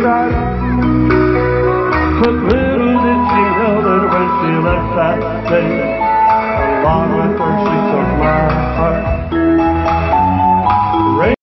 But little did she know that when she left that day